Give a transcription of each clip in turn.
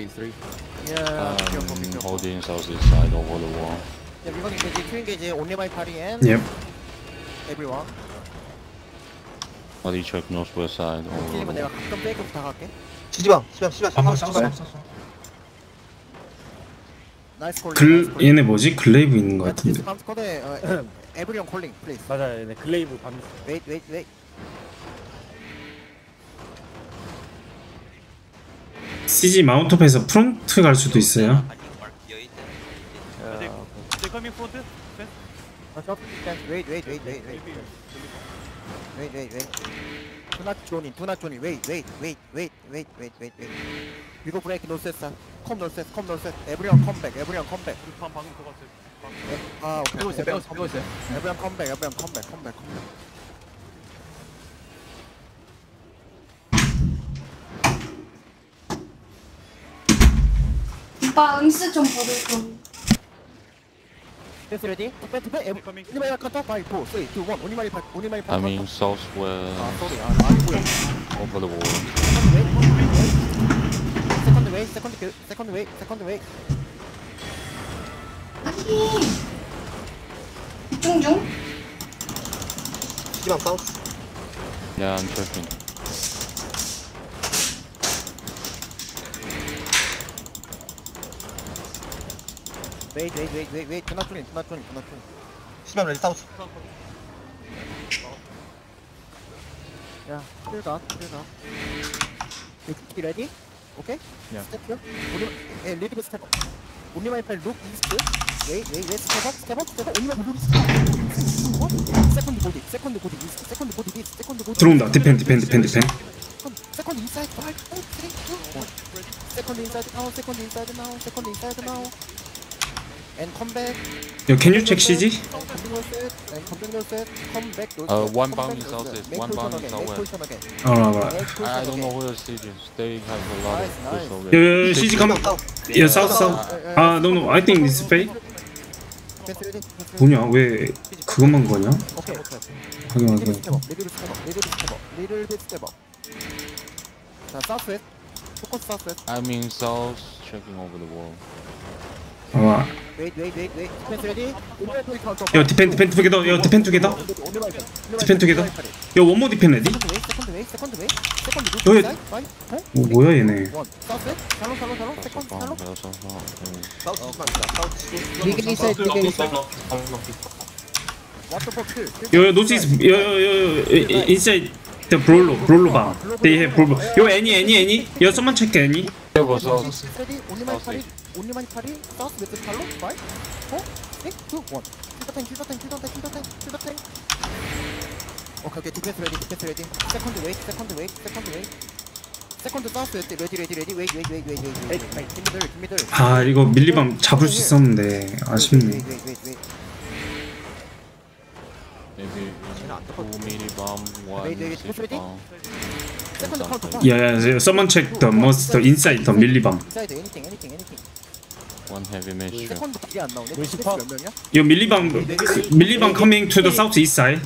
Phase three. Yeah, Um, be careful, be careful. holding southeast side over the wall. Yeah, we're gonna engage, two engage, only my party and Yep. everyone. Body check northwest side over the 킬리면 내가 wall. 가끔 빼고 부탁할게. 시방 시방 한번 시방 싸웠어 시방 싸웠어 나이스 콜링. 글 얘네 뭐지? 글레이브 있는 것 같은데. 어, everyone calling, please. 맞아 얘네 글레이브 밤 Wait, wait, wait. CG 마운트업에서 프론트 갈 수도 있어요. Wait, wait, wait, wait, wait. Wait, wait, wait. Do not join in, do not join in. Wait, wait, wait, wait, wait, wait, wait, wait. We go break north south. 오빠 응스 좀 ready? Defend, defend. Every- Only my contact. Five, four, three, two, one. Only my, only my. I mean 아, southwest sorry. 아, 많이 보여. over the wall. Second wave, second wave, second wave, second wave. 아니. 집중 중. 지지방 사우스 Yeah, I'm checking. Wait, wait, wait, wait, wait. Do not join in, do not join in, do not join in. 시방 레디 사우스 here. Only, a little bit step up. Only my look east. Wait, wait, wait. Step up, step up, step up. Only my look east. What? Second body, second body east, second body east, second body. 들어온다. 디펜 디펜 디펜 디펜. 야, Uh. 어, a lot Nice, of nice. push over 야, there. 야, CG 감. 야, 사우스 사우 스. 아, no no. I think this fake. Defense ready, defense ready. 뭐냐? 왜 그것만 거냐? 오케이, 오케이. 확인 리들 확인. 스텝업, 리들 스텝업, 리들 스텝업, 리들 빗 스텝업. 자, 사우스웨스트. 포커스 사우스웨스트. I mean south checking over the wall. 카운터. 야, 디펜 디펜 투게더. 야, 디펜 투게더. 디펜 투게더. 야, 원모 디펜 레디? 세컨드. 어? 뭐 뭐야 얘네? 사우스 시방 사우스 리그 인사이드. 요, 요. 요, 요, 요, 브롤로 브롤로 방. They have 브롤로. 요 애니 애니 애니. 요 someone check 애니. 레디. 온리 마이 파리. 온리 마이 파리. 사우스웨스트 샬로. 파이. 어? 네? 투, 원. 킬더 탱, 킬더 탱, 킬더 탱, 킬더 탱, 킬더 탱. 오케이, 오케이. 디펜스 레디, 디펜스 레디. 세컨드 웨이트, 세컨드 웨이트, 세컨드 웨이트. 세컨드 사우스웨스트. 레디, 레디, 레디. 웨이트, 웨이트, 웨이트, 웨이트, 웨이트, 웨이트. 김미들, 김미들. 아, 이거 밀리밤 잡을 수 있었는데 아쉽네. 야, 야, someone check the most inside the anything. One heavy 명이야? 요 밀리밤 밀리밤 coming to the south east side.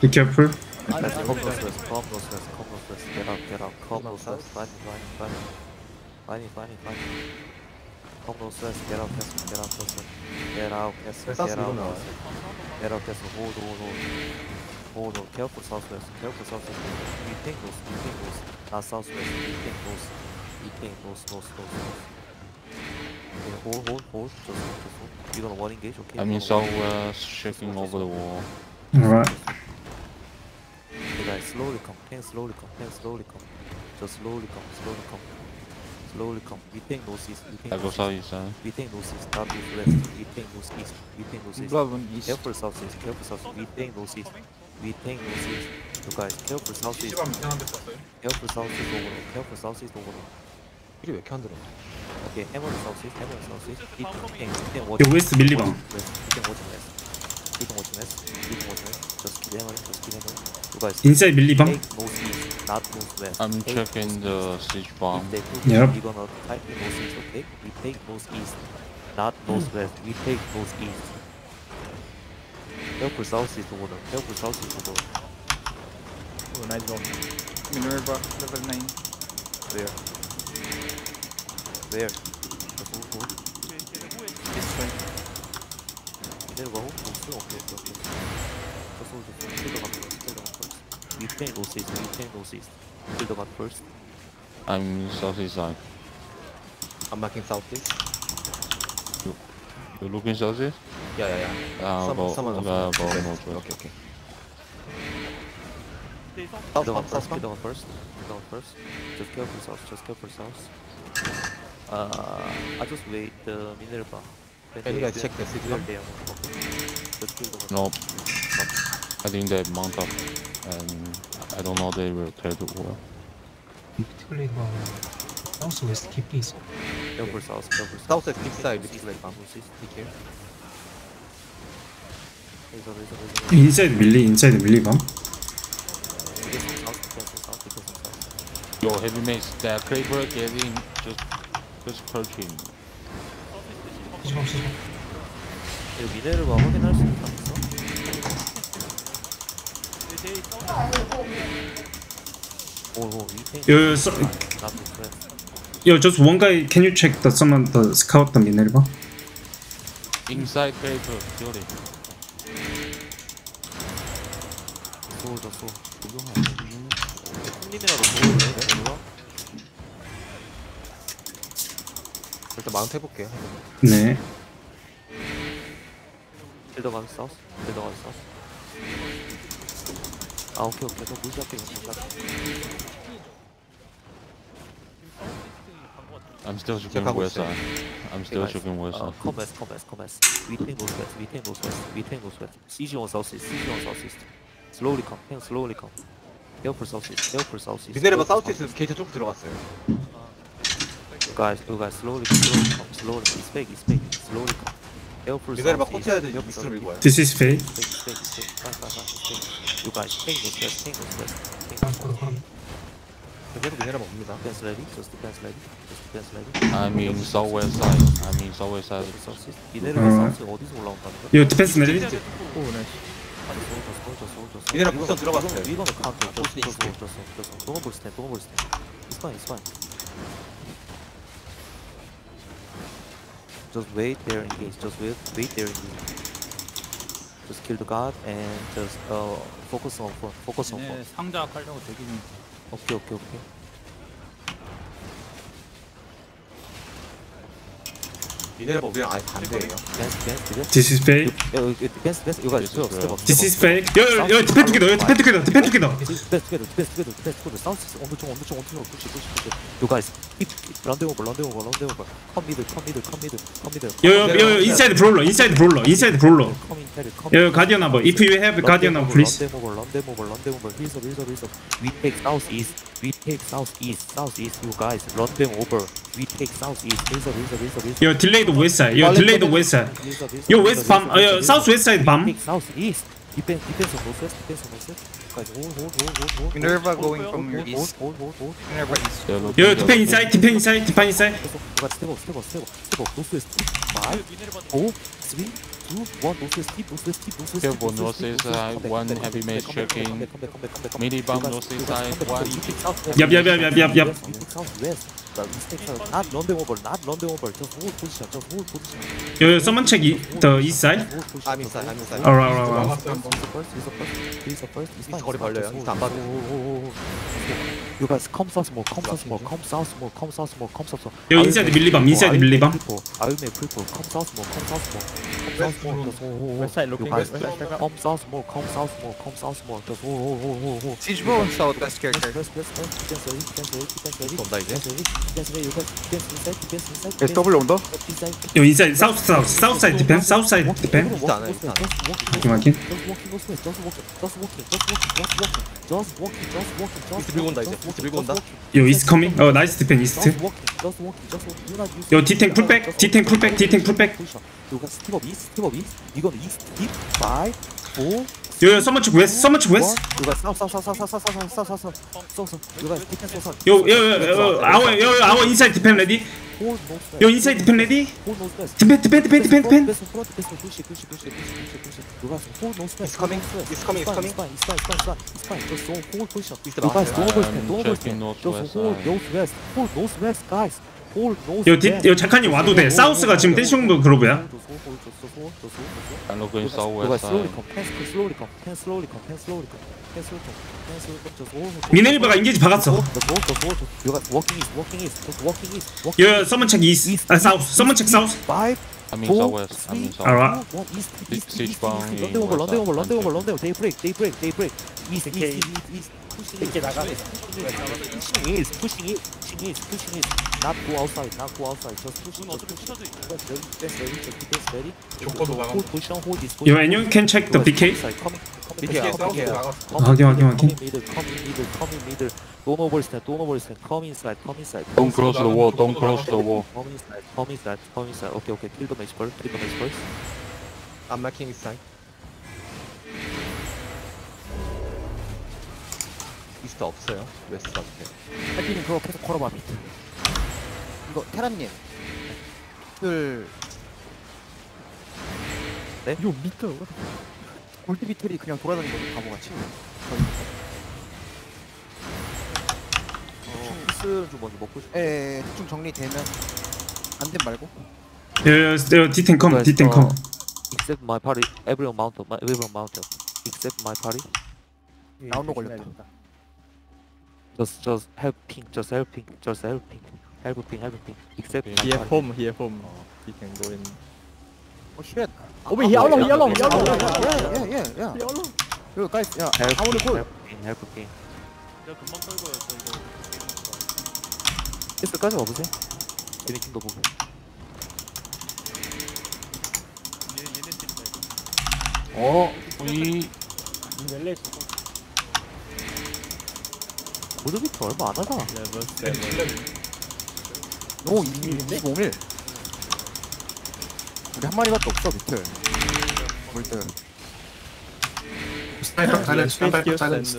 Be careful. 아니, 아니, Come 아니. northwest, come northwest, come northwest, get out, get out, come northwest, find it, find it, find it. Find it, find it, find it. Come northwest, get out, get out. Get out, get out, 나와요 Castle. Get out, Castle, hold, hold, hold. Hold, hold, careful southwest, careful southwest. We think north, we think north, not southwest, we think north. We think north, north, north, north. Okay, hold, hold, hold, just just hold. You're gonna one engage, okay? I mean You're gonna one southwest checking over the wall. Alright. You guys slowly come, can slowly come, can slowly come. Just slowly come, slowly come. Slowly come. We think northeast, we think I go northeast. south east side. We think northeast, not northwest. We think northeast, we think northeast. Glove east. Careful southeast, careful southeast. We think northeast. We think northeast. You guys, careful southeast. Careful southeast overall. Careful southeast overall. 킬이 왜 이렇게 안 들어? Okay, hammer the southeast, hammer the southeast. We think, we think, we 웨스트 밀리밤. west. We think watching west. We think watching west. We think watching west. Just keep hammering, just keep hammering. You guys, 인사이드 밀리밤. take not move west. I'm take checking the siege bomb. If they move yep. we're gonna fight the most east, okay? We take most east, not most hmm. west. We take most east. Help us out, is the. Help us out, is the one. Oh, nice bomb. Minerva, level 9. There. There. This way. Minerva, hold on. Okay, okay. You can go east, you can go east. Kill the one first. I'm southeast side. I'm back in southeast. You, you looking southeast? Yeah, yeah, yeah. Uh, Some, go, someone else. Uh, go okay. Northwest. okay, okay. Oh, kill the one first, kill the one first. The one first. Just kill for south, just kill for south. Uh, I just wait the uh, Minerva. Hey, you guys check the city. Nope. I think they mount up. And I don't know they will tell the war. particularly the southwest 깊이 있어. Careful south. Careful south. Southwest deep side, deep side. northeast. Be here. Razor, razor, razor. 인사이드 밀리 인사이드 밀리 밤. Because of south. Because of south. Because of south. Yo, heavy mace, that Kraber getting just just approaching. 시정 시정. 이거 확인할 수 요, 서, 나 도 그래 yo, just one guy. Can you check the someone the scout the Minerva? Inside Kraber, theory. 소울저 소 형님이라도 소울을 해 이거? 일단 마운트 해볼게요. 네. 빌더 가는 사우스 빌더 가는 사우스 아 I'm still shooting Check west side. I'm still shooting west side. Come west, come west, come west. We tank west, we tank west, we tank goes west. CG on southeast, CG on southeast. Slowly come, tank slowly come. Hail for southeast, hail for southeast. 미네르바 사우스에서 게이트 쪽 들어갔어요. You guys, you guys, slowly, slowly come, slowly come. It's big, it's big, slowly come. 에어풀 이걸 막 꽂혀야 돼. 여기 쓰는 거야. This is pay. 누가 스페인 못쓰야 스페인 못쓰야 계속 내려라 옵니다. 댄스 레디, 저스트 댄스 레디, 저스트 댄스 레디. I'm in s o w e r side. I mean, s o w e r side. 이대로 사우스 어디서 올라온다는 거야? 이거 디펜스 내리. 오 나이스. 이대로 부터 들어갔어요. 이거는 카운터. 너무 볼스텝, 너무 볼스텝. It's fine, it's fine. Just wait there and engage. Just wait, wait there and engage. Just kill the god and just uh, focus on phone. Focus on phone. 상자 깔려고 대기 중. 오케이 오케이 오케이. 니네 뭐 그냥 아예 반대예요. 댄스 댄스 댄스. This is fake. 야, 이거 댄스 댄스 이거 가지고 스텝업. This is fake. 여, 여, 여, 디펜 투게더, 여, 디펜 투게더, 디펜 투게더. 댄스 투게더, 댄스 투게더, 댄스 투게더. 사운드 시스 온도 총, 온도 총, 온도 총, 푸시, 푸시, 푸시. You guys, 런데 오버 런데 오버 런데 오버 컴 미들 컴 미들 컴 미들 컴 미들 요요 요 인사이드 브롤러 인사이드 브롤러 인사이드 브롤러 컴 인사이드 컴 요요 가디언 넘버 if you have 가디언 넘버 please 런데 오버 런데 오버 런데 오버 힐섭 힐섭 힐섭 we take south east we take south east south east you guys run them over we take south east 힐섭 힐섭 힐섭 힐섭 요 딜레이드 웨스트 사이드 요 딜레이드 웨스트 사이드 요 웨스트 밤요 사우스 웨스트 사이드 밤 south east you can on hold you can. Guys, hold, hold, hold, hold, hold. Minerva going from your east. Hold, hold, hold, hold. Minerva east. Yo, Yo inside, Tipen inside, pay inside. Guys, stable, stable, stable, stable, northwest. Five, four, three, one, don't no side, one heavy mage checking. Mini bomb, no side, one. Yep, yep, yep, yep, yep, yep. Yo, someone check the east side. I'm inside, I'm inside. Alright, alright, alright. You guys come south more, come south more, come south more, come south more, come south more. 여 인사이드 밀리밤, 인사이드 밀리밤. 아유메 풀포, come south more, come south more, come south more. Just ho ho ho. You guys come south more, come south more, come south more. Just ho ho ho ho ho. Sigebone south best character. Best best best. Dance ready, dance ready, dance ready. 온다 이제. Dance ready, you guys dance inside, dance inside. S W 온다. 여 인사이드 south south, south side defend, south side defend. 확인 확인. Just walking, just walking, just walking, just walking, just walking, just walking, just walking, just walking. 밀고 온다, 이제. 이스트 밀고 온다. 요 이스트 커밍. 어 나이스 디펜 이스트. 요 디탱. 풀백. 디탱 풀백. 디탱 풀백. up east, step up east. 이거는 east, deep, five, four, 요, 요 someone check west. Someone check west. one. You guys south, south, south, south, south, south, south, south, south, south, south, south. You guys defense south, south. 요, 요, 요, 요, 아워, 요, 요, 아워 인사이드 디펜 레디. 요 인사이드 펜 레디? 디펜 디펜 디펜 디펜 디펜 It's coming, it's coming, it's coming Just don't hold position Guys, don't hold position, don't hold position Just hold northwest, guys 홀 노스 요, 디, 요 작가님 와도 돼 사우스가 지금 댄싱도 그러고야 I'm looking 누가 southwest slowly side. come, can slowly come, can slowly come, can slowly come, can slowly come, can slowly come, just hold, hold, 미네리바가 인게이지 박았어 just hold, just hold, just- you got walking east, walking east, just walking east, walking 요 서먼 책 이스 아 사우스 서먼 책 사우스 five, I'm in four, southwest. I'm three, in south. 알아 two, one, east, east, Siege east, bound east, in London over, west London over, side, London over, London. London over, they break, they break, they break, east, east, east, east, east, pushing east, pushing east, pushing east, pushing east, pushing east, not go outside, not go outside, just push, just push, just ready, just ready, just defense ready, hold position, hold this 요 position. and you can check the BK Side, coming, coming, BK, coming, BK. coming, 확인, 확인, 확인. Come in middle, come in middle, come in middle. Don't overstand, don't overstand. Come inside, come inside. Don't cross the wall. Don't cross the wall. Come inside, come inside, come inside. Okay, okay. Kill the match first. Kill the match first. I'm making it 이스트 없어요. 웨스트 앞에. 할피님 그거 계속 걸어봐 밑 이거 테라님 들 네? 요 밑에 골드 비틀이 그냥 돌아다니는 거지 바보같이 거의. 어, 좀 먼저 먹고 싶어. 예, 예, 예, 대충 정리되면 안 된 말고 요 디텐 컴 디텐 컴 Except my party, everyone mount everyone mount. Except my party. 다운로 걸렸다 Just, just helping, just helping, just helping, helping, helping. Except Here home, here home. He can go in. 오 쉣. Over here, along, here, along, here, along. 예예예 예. 요 가이스 야 Helping, 아무리 콜 helping, helping. 피스까지 와보세요. 유니팀도 보고. Oh, we 모드비트 얼마 안 하잖아. Level 7. 오 25밀 우리 한 마리밖에 없어 밑에 up, silence, stand back up. silence,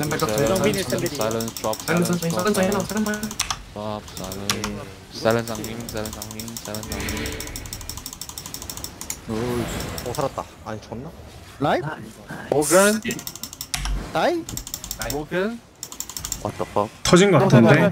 drop Silence, silence, drop silence, silence, silence, silence. drop silence, silence angling, silence angling, silence angling. 어 살았다. 아니 졌나? 라이브 Morgan. 다이 Morgan. What the fuck? 터진 것 같은데